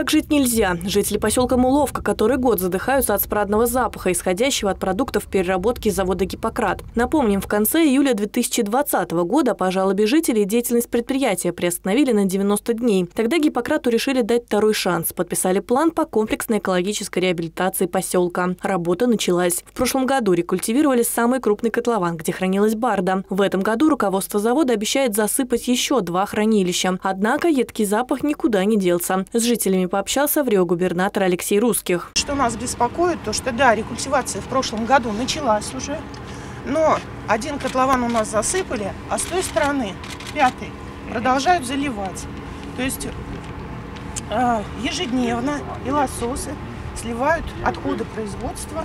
так жить нельзя. Жители поселка Муловка который год задыхаются от спрадного запаха, исходящего от продуктов переработки завода «Гиппократ». Напомним, в конце июля 2020 года по жалобе жителей деятельность предприятия приостановили на 90 дней. Тогда «Гиппократу» решили дать второй шанс. Подписали план по комплексной экологической реабилитации поселка. Работа началась. В прошлом году рекультивировали самый крупный котлован, где хранилась барда. В этом году руководство завода обещает засыпать еще два хранилища. Однако едкий запах никуда не делся. С жителями пообщался в губернатор Алексей Русских. Что нас беспокоит, то что да, рекультивация в прошлом году началась уже, но один котлован у нас засыпали, а с той стороны, пятый, продолжают заливать. То есть э, ежедневно и лососы сливают отходы производства.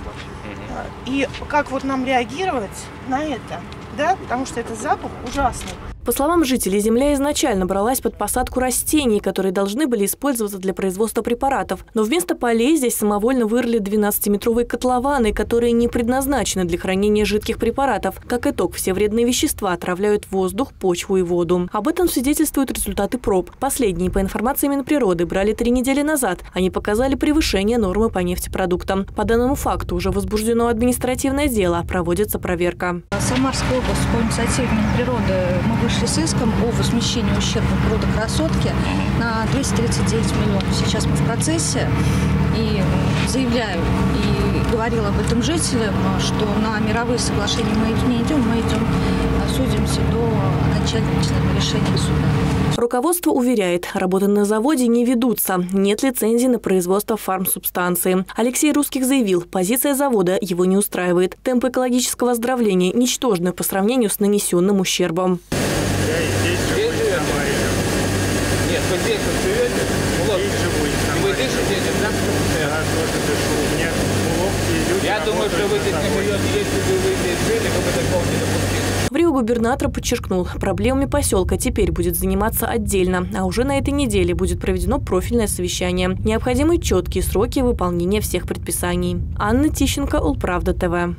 И как вот нам реагировать на это? Да, потому что это запах ужасный. По словам жителей, земля изначально бралась под посадку растений, которые должны были использоваться для производства препаратов. Но вместо полей здесь самовольно вырыли 12-метровые котлованы, которые не предназначены для хранения жидких препаратов. Как итог, все вредные вещества отравляют воздух, почву и воду. Об этом свидетельствуют результаты проб. Последние, по информации Минприроды, брали три недели назад. Они показали превышение нормы по нефтепродуктам. По данному факту уже возбуждено административное дело, проводится проверка. Самарская область по инициативе Минприроды мы вышли вышли с иском о возмещении ущерба природы красотки на 239 миллионов. Сейчас мы в процессе и заявляю и говорила об этом жителям, что на мировые соглашения мы не идем, мы идем, судимся до окончательного решения суда. Руководство уверяет, работы на заводе не ведутся, нет лицензии на производство фармсубстанции. Алексей Русских заявил, позиция завода его не устраивает. Темп экологического оздоровления ничтожны по сравнению с нанесенным ущербом. Я и здесь живу, здесь живу. Нет, вы здесь вот живете? Вот. Здесь живу, и вы дышите здесь, да? Я тоже дышу. У меня уловки люди Я думаю, что вы здесь не живете. Если бы вы здесь жили, вы бы такого не допустили. В Рио губернатор подчеркнул, проблемами поселка теперь будет заниматься отдельно, а уже на этой неделе будет проведено профильное совещание. Необходимы четкие сроки выполнения всех предписаний. Анна Тищенко, Улправда ТВ.